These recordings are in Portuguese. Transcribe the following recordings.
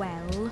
Well,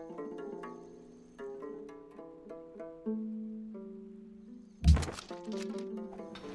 Thank you.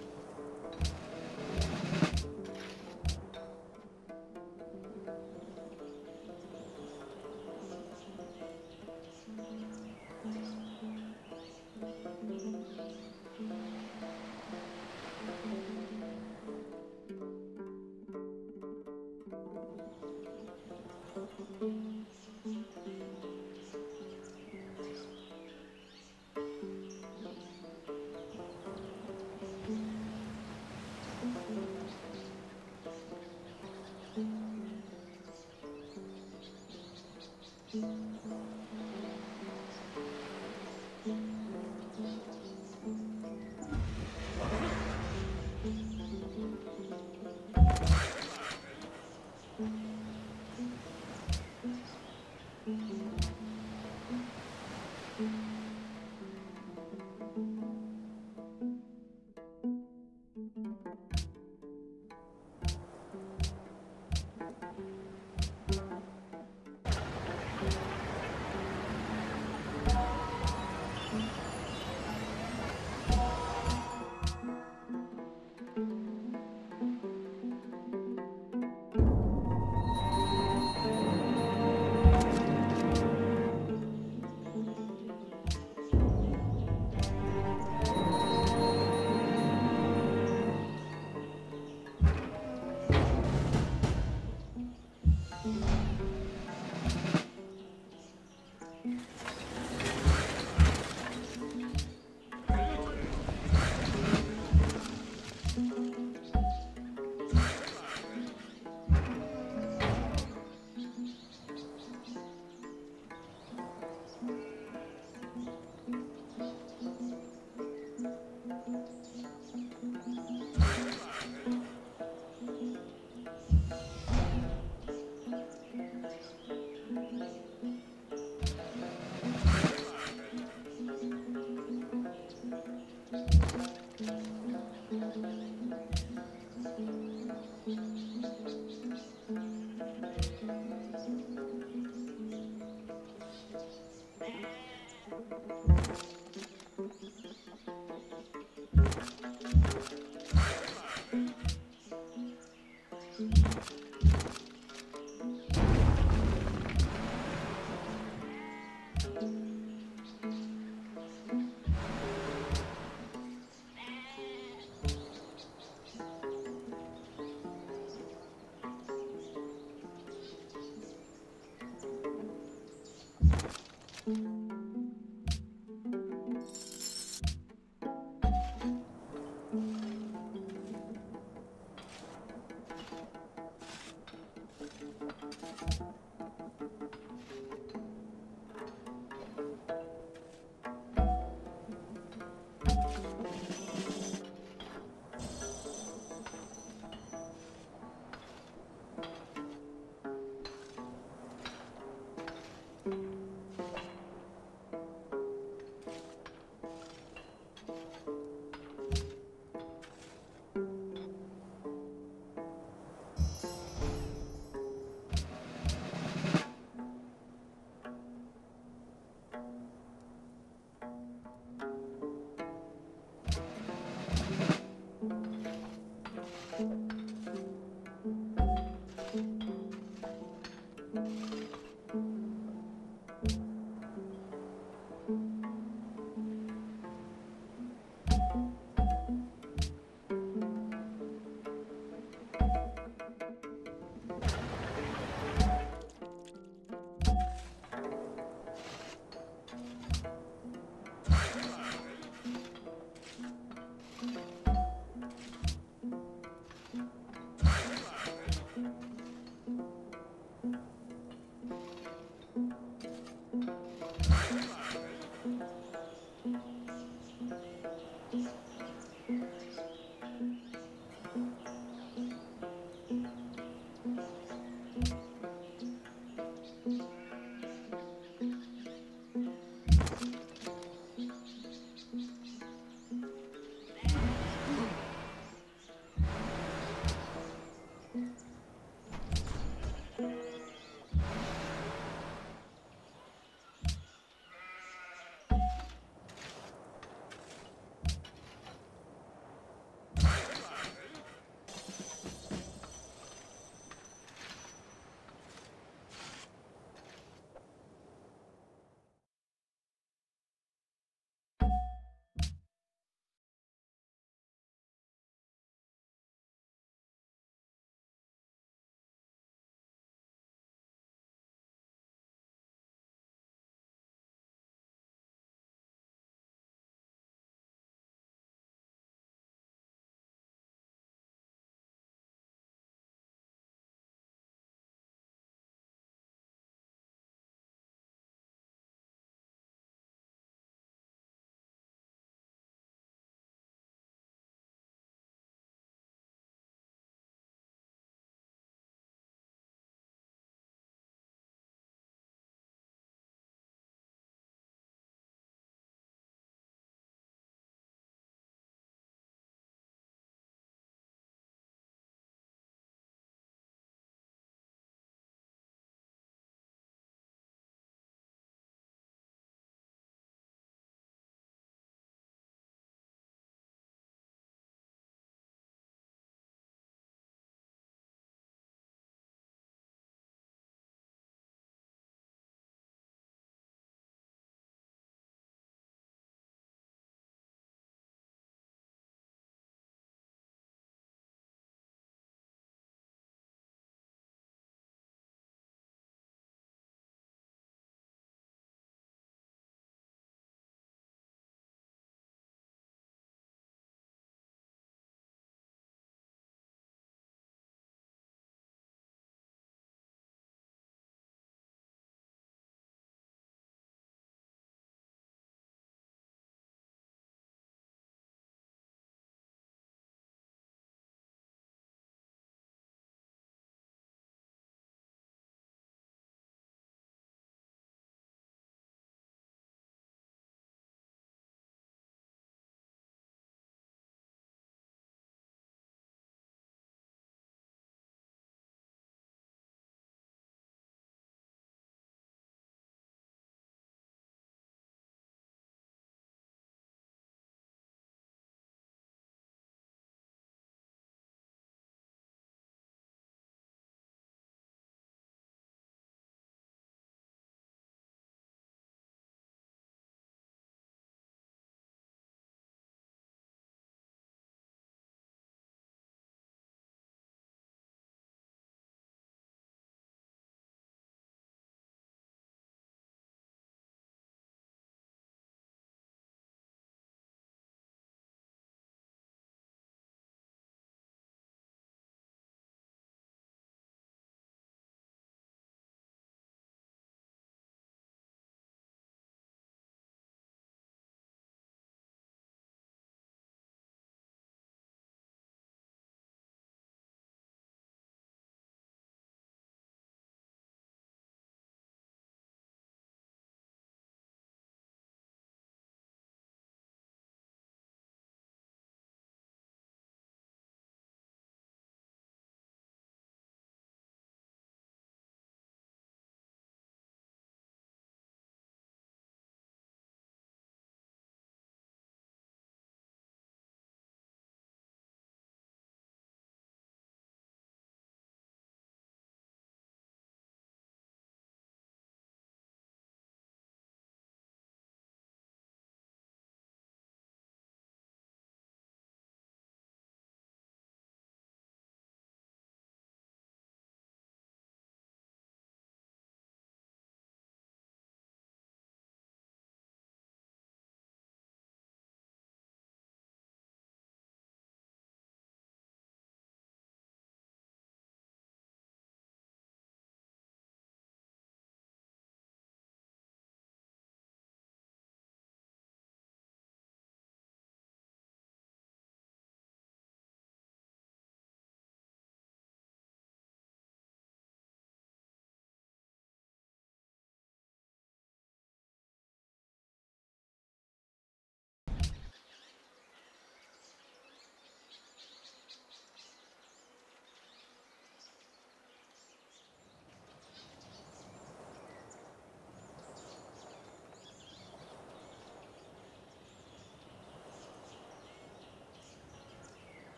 Mm-hmm.